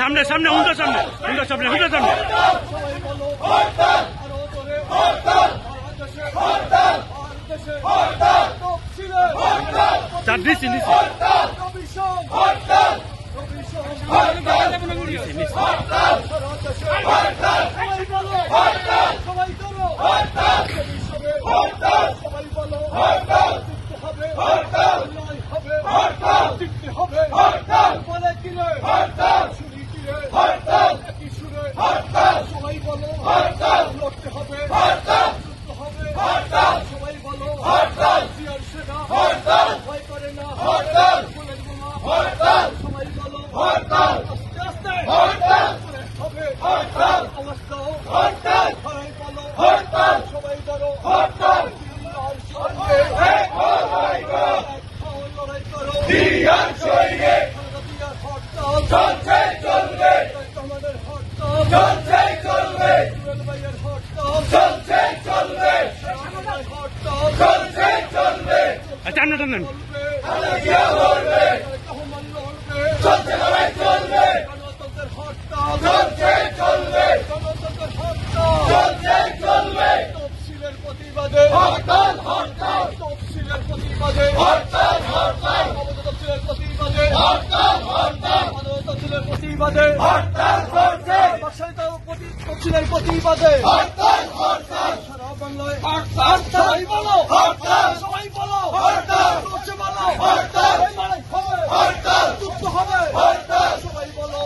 সামনে সামনে হুন্ডার সামনে। হুন্ডার সামনে হুন্ডার সামনে। চার দিচ্ছি নিচ্ছি নিচ্ছি নিচ্ছি সবাই বলো লড়তে হবে সবাই বলো জিয়ার সেনা ভয় করে না ফুলের বোমা আস্তে আস্তে হবে আওয়াজ দাও সবাই সঙ্গে এক লড়াই করো জিয়ার সঙ্গে জিয়ার হরতাল আমাদের হরতাল সুরেল ভাইয়ের হরতাল হরতাল টান্ন টান্ন লড়বে রহমান লড়বে গণতন্ত্রের হরতাল গণতন্ত্রের হরতাল তফসিলের প্রতিবাদে তফসিলের প্রতিবাদে। আমাদের তফসিলের প্রতিবাদে। আমাদের তফসিলের প্রতিবাদে। বাকশালী তফসিলের প্রতিবাদে। সারা বাংলায় সবাই বলো। সবাই বলো। উচ্চ বলো এই লড়াই হবে। যুদ্ধ সবাই বলো।